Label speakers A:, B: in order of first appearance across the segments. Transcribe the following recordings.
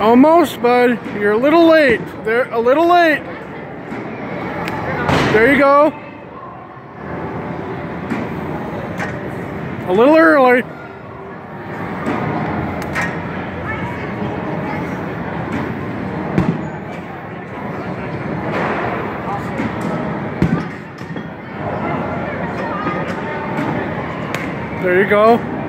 A: Almost, bud. You're a little late. There, a little late. There you go. A little early. There you go.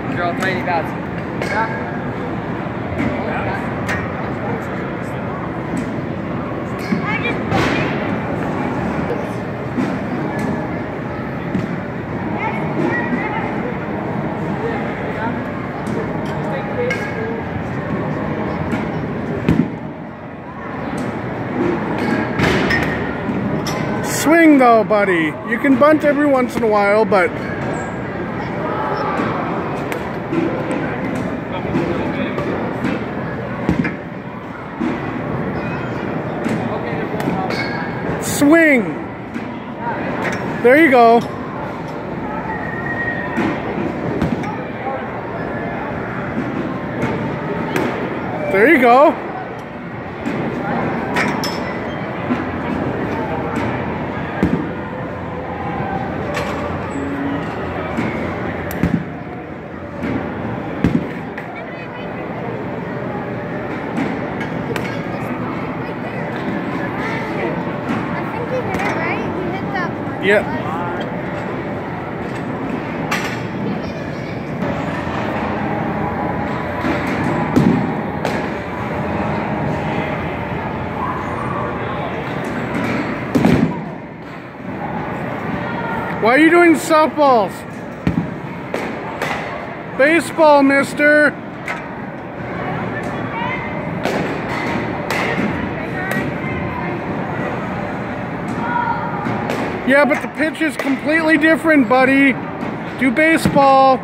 B: Bats.
A: Swing though, buddy. You can bunt every once in a while, but swing. There you go. There you go. Yep. Why are you doing softballs? Baseball, mister. Yeah, but the pitch is completely different, buddy. Do baseball.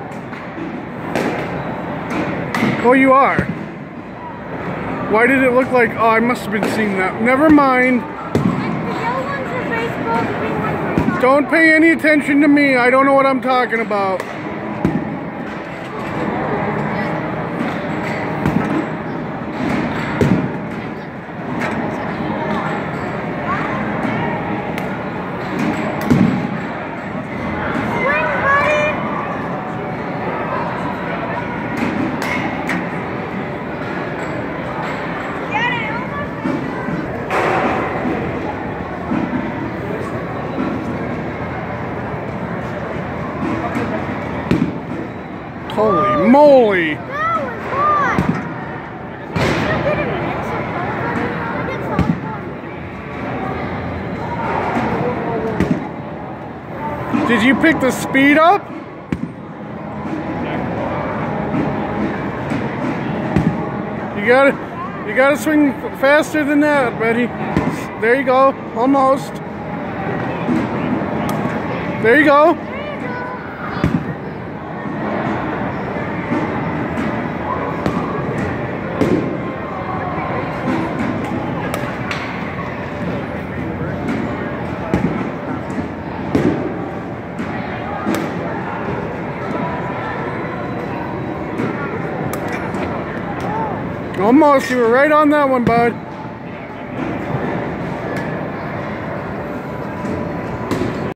A: Oh, you are. Why did it look like... Oh, I must have been seeing that. Never mind. Don't pay any attention to me. I don't know what I'm talking about. Holy moly. Did you pick the speed up? You gotta, you gotta swing faster than that, buddy. There you go, almost. There you go. Almost, you were right on that one, bud.